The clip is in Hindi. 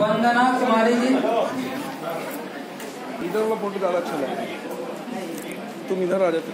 वंदना कुमारी जी। इधर वाला फ़ोटो ज़्यादा अच्छा लगा। तुम इधर आ जाते।